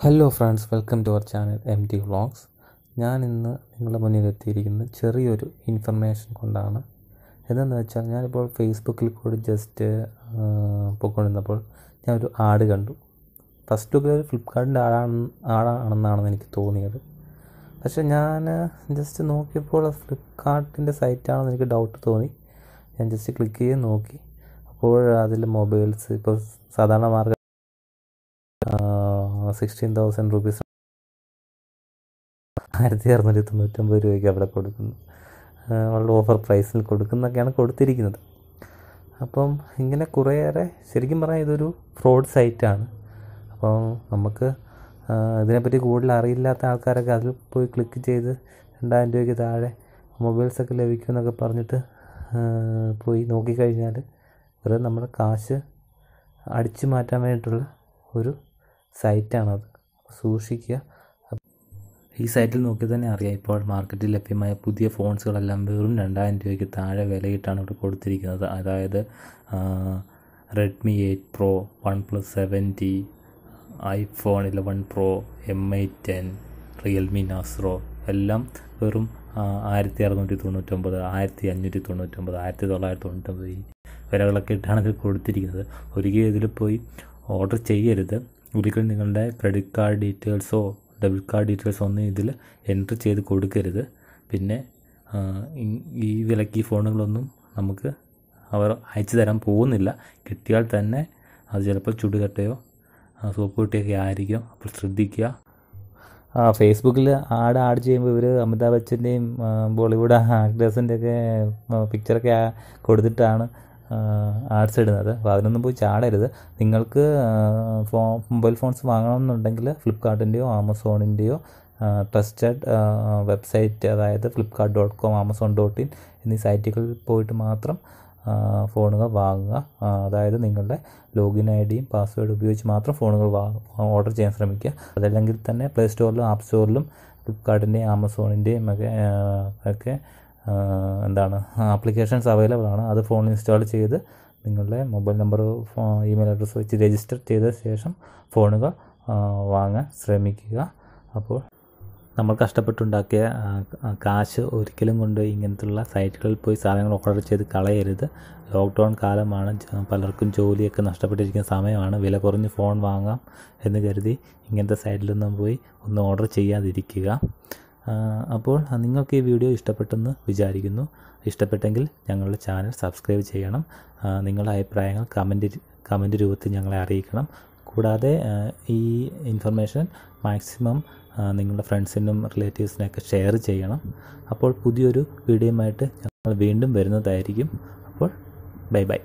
Hello friends welcome to our channel M T vlogs ഞാൻ ഇന്ന് നിങ്ങളുടെ മുന്നിൽ എത്തിയിരിക്കുന്നത് ചെറിയൊരു ഇൻഫർമേഷൻ കൊണ്ടാണ്. എന്തെന്ന് വെച്ചാൽ ഞാനിപ്പോൾ ഫേസ്ബുക്കിൽ കൂടി ജസ്റ്റ് പോയിക്കൊണ്ടിരുന്നപ്പോൾ ഞാൻ ഒരു ആഡ് കണ്ടു. ഫസ്റ്റ് ലുക്കിൽ ഒരു ഫ്ലിപ്കാർട്ടിന്റെ ആടാണ് ആടാണെന്നാണ് എനിക്ക് തോന്നിയത്. പക്ഷേ ഞാൻ ജസ്റ്റ് നോക്കിയപ്പോൾ ഫ്ലിപ്കാർട്ടിന്റെ സൈറ്റാണെന്ന് എനിക്ക് ഡൗട്ട് തോന്നി. ഞാൻ ജസ്റ്റ് ക്ലിക്ക് ചെയ്ത് നോക്കി. അപ്പോൾ അതിൽ മൊബൈൽസ് ഇപ്പോൾ സാധാരണ മാർക്കറ്റ് സിക്സ്റ്റീൻ തൗസൻഡ് റുപ്പീസ് ആയിരത്തി അറുന്നൂറ്റി തൊണ്ണൂറ്റൊമ്പത് രൂപയ്ക്ക് അവിടെ കൊടുക്കുന്നു. വളരെ ഓഫർ പ്രൈസിൽ കൊടുക്കുന്നൊക്കെയാണ് കൊടുത്തിരിക്കുന്നത്. അപ്പം ഇങ്ങനെ കുറേയേറെ ശരിക്കും പറഞ്ഞാൽ ഇതൊരു ഫ്രോഡ് സൈറ്റാണ് അപ്പം നമുക്ക് ഇതിനെപ്പറ്റി കൂടുതൽ അറിയില്ലാത്ത ആൾക്കാരൊക്കെ അതിൽ പോയി ക്ലിക്ക് ചെയ്ത് രണ്ടായിരം രൂപയ്ക്ക് താഴെ മൊബൈൽസൊക്കെ ലഭിക്കും എന്നൊക്കെ പറഞ്ഞിട്ട് പോയി നോക്കിക്കഴിഞ്ഞാൽ വെറുതെ നമ്മുടെ കാശ് അടിച്ചു മാറ്റാൻ വേണ്ടിയിട്ടുള്ള ഒരു സൈറ്റാണത്. സൂക്ഷിക്കുക. ഈ സൈറ്റിൽ നോക്കി തന്നെ അറിയാം. ഇപ്പോൾ മാർക്കറ്റിൽ ലഭ്യമായ പുതിയ ഫോൺസുകളെല്ലാം വെറും രണ്ടായിരം രൂപയ്ക്ക് താഴെ വിലയിട്ടാണ് ഇവിടെ കൊടുത്തിരിക്കുന്നത്. അതായത് Redmi eight pro OnePlus seventy iPhone eleven pro M I ten Realme നാസ്രോ എല്ലാം വെറും ആയിരത്തി അറുന്നൂറ്റി തൊണ്ണൂറ്റൊമ്പത് ആയിരത്തി അഞ്ഞൂറ്റി തൊണ്ണൂറ്റൊമ്പത് ആയിരത്തി തൊള്ളായിരത്തി തൊണ്ണൂറ്റൊമ്പത് ഈ വിലകളൊക്കെ ഇട്ടാണ് ഇത് കൊടുത്തിരിക്കുന്നത്. ഒരിക്കലും ഇതിൽ പോയി ഓർഡർ ചെയ്യരുത്. ഒരിക്കലും നിങ്ങളുടെ ക്രെഡിറ്റ് കാർഡ് ഡീറ്റെയിൽസോ ഡെബിറ്റ് കാർഡ് ഡീറ്റെയിൽസോ ഒന്നും ഇതിൽ എൻട്രി ചെയ്ത് കൊടുക്കരുത്. പിന്നെ ഈ വിലക്ക് ഈ ഫോണുകളൊന്നും നമുക്ക് അവർ അയച്ചു തരാൻ പോകുന്നില്ല. കിട്ടിയാൽ തന്നെ അത് ചിലപ്പോൾ ചുടുകട്ടയോ സോപ്പ് കുട്ടിയൊക്കെ ആയിരിക്കും. അപ്പോൾ ശ്രദ്ധിക്കുക. ഫേസ്ബുക്കിൽ ആഡ് ആഡ് ചെയ്യുമ്പോൾ ഇവർ അമിതാഭ് ബച്ചന്റെയും ബോളിവുഡ് ആക്ടേഴ്സിന്റെയൊക്കെ പിക്ചറൊക്കെ കൊടുത്തിട്ടാണ് ആഡ്സ് ഇടുന്നത് അപ്പോൾ അതിനൊന്നും പോയി ചാടരുത്. നിങ്ങൾക്ക് ഫോ മൊബൈൽ ഫോൺസ് വാങ്ങണമെന്നുണ്ടെങ്കിൽ ഫ്ലിപ്കാർട്ടിന്റെയോ ആമസോണിന്റെയോ ട്രസ്റ്റഡ് വെബ്സൈറ്റ് അതായത് Flipkart dot com Amazon dot in എന്നീ സൈറ്റുകളിൽ പോയിട്ട് മാത്രം ഫോണുകൾ വാങ്ങുക. അതായത് നിങ്ങളുടെ ലോഗിൻ ഐ ഡിയും പാസ്വേഡ് ഉപയോഗിച്ച് മാത്രം ഫോണുകൾ ഓർഡർ ചെയ്യാൻ ശ്രമിക്കുക. അതല്ലെങ്കിൽ തന്നെ പ്ലേ സ്റ്റോറിലും ആപ്പ് സ്റ്റോറിലും ഫ്ലിപ്കാർട്ടിന്റെയും ആമസോണിന്റെയും ഒക്കെ ഒക്കെ എന്താണ് ആപ്ലിക്കേഷൻസ് അവൈലബിൾ ആണ്. അത് ഫോണിൽ ഇൻസ്റ്റാൾ ചെയ്ത് നിങ്ങളുടെ മൊബൈൽ നമ്പർ ഇമെയിൽ അഡ്രസ്സ് വെച്ച് രജിസ്റ്റർ ചെയ്ത ശേഷം ഫോണുകൾ വാങ്ങാൻ ശ്രമിക്കുക. അപ്പോൾ നമ്മൾ കഷ്ടപ്പെട്ടുണ്ടാക്കിയ കാശ് ഒരിക്കലും കൊണ്ട് ഇങ്ങനത്തുള്ള സൈറ്റുകളിൽ പോയി സാധനങ്ങൾ ഓർഡർ ചെയ്ത് കളയരുത്. ലോക്ക്ഡൗൺ കാലമാണ്. പലർക്കും ജോലിയൊക്കെ നഷ്ടപ്പെട്ടിരിക്കുന്ന സമയമാണ്. വില കുറഞ്ഞ് ഫോൺ വാങ്ങാം എന്ന് കരുതി ഇങ്ങനത്തെ സൈറ്റിലൊന്നും പോയി ഒന്ന് ഓർഡർ ചെയ്യാതിരിക്കുക. അപ്പോൾ നിങ്ങൾക്ക് ഈ വീഡിയോ ഇഷ്ടപ്പെട്ടെന്ന് വിചാരിക്കുന്നു. ഇഷ്ടപ്പെട്ടെങ്കിൽ ഞങ്ങളുടെ ചാനൽ സബ്സ്ക്രൈബ് ചെയ്യണം. നിങ്ങളുടെ അഭിപ്രായങ്ങൾ കമന്റ് കമന്റ് രൂപത്തിൽ ഞങ്ങളെ അറിയിക്കണം. കൂടാതെ ഈ ഇൻഫർമേഷൻ മാക്സിമം നിങ്ങളുടെ ഫ്രണ്ട്സിനും റിലേറ്റീവ്സിനൊക്കെ ഷെയർ ചെയ്യണം. അപ്പോൾ പുതിയൊരു വീഡിയോയുമായിട്ട് ഞങ്ങൾ വീണ്ടും വരുന്നതായിരിക്കും. അപ്പോൾ ബൈ ബൈ